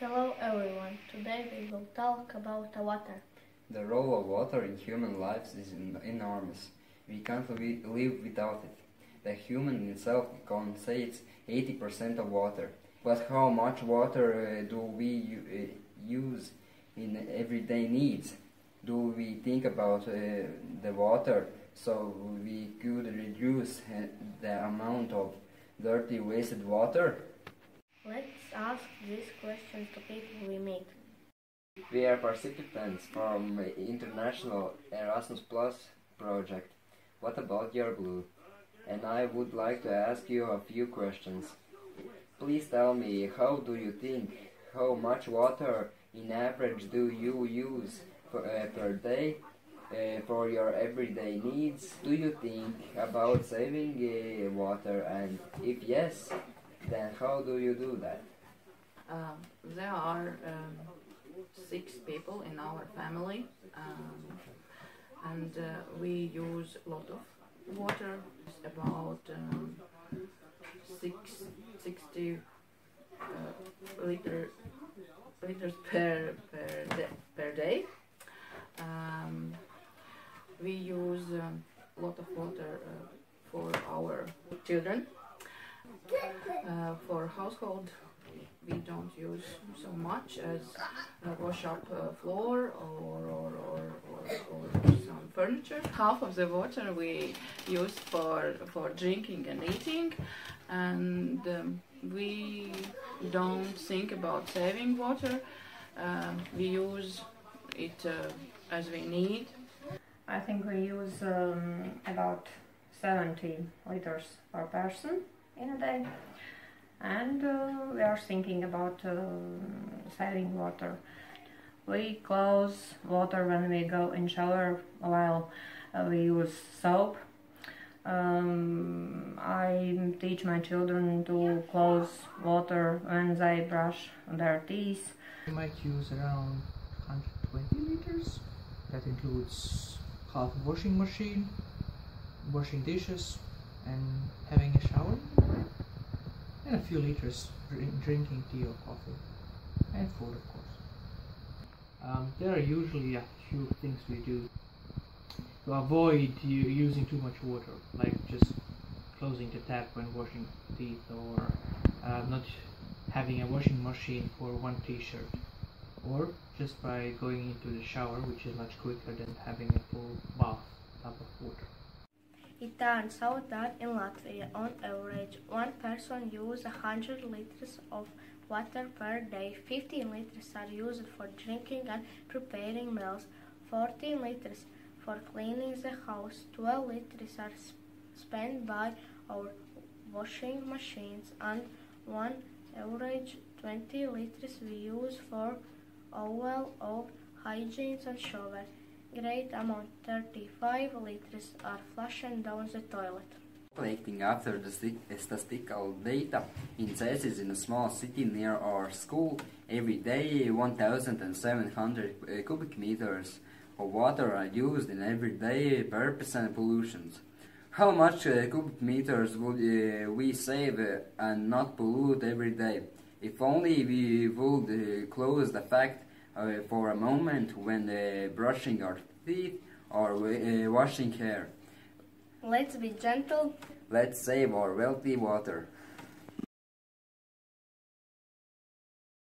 Hello everyone. Today we will talk about the water. The role of water in human lives is enormous. We can't live without it. The human itself contains 80% of water. But how much water uh, do we uh, use in everyday needs? Do we think about uh, the water so we could reduce the amount of dirty wasted water? Let's ask these questions to people we meet. We are participants from International Erasmus Plus project. What about your blue? And I would like to ask you a few questions. Please tell me how do you think how much water in average do you use for, uh, per day uh, for your everyday needs? Do you think about saving uh, water and if yes, then how do you do that? Um, there are um, six people in our family, um, and uh, we use a lot of water. It's about um, six, 60 uh, liter, liters per per, da per day. Um, we use a lot of water uh, for our children. Uh, for household we don't use so much as uh, wash up uh, floor or, or, or, or, or some furniture. Half of the water we use for, for drinking and eating and um, we don't think about saving water. Uh, we use it uh, as we need. I think we use um, about 70 liters per person in a day and uh, we are thinking about uh, saving water. We close water when we go in shower while uh, we use soap. Um, I teach my children to close water when they brush their teeth. We might use around 120 liters. That includes half washing machine, washing dishes, and having a shower and a few liters drinking tea or coffee. And food of course. Um, there are usually a few things we do to avoid using too much water like just closing the tap when washing teeth or uh, not having a washing machine for one t-shirt. Or just by going into the shower which is much quicker than having a full bath tub of water It turns out that in Latvia, on average, one person uses 100 liters of water per day. 15 liters are used for drinking and preparing meals, 14 liters for cleaning the house, 12 liters are spent by our washing machines, and one average 20 liters we use for oil of hygiene and shower. Great amount 35 liters are flushing down the toilet. Collecting after the statistical data in Cesis in a small city near our school, every day 1,700 uh, cubic meters of water are used in everyday purpose and pollutions. How much uh, cubic meters would uh, we save uh, and not pollute every day? If only we would uh, close the fact uh, for a moment when uh, brushing our teeth or uh, washing hair. Let's be gentle. Let's save our wealthy water.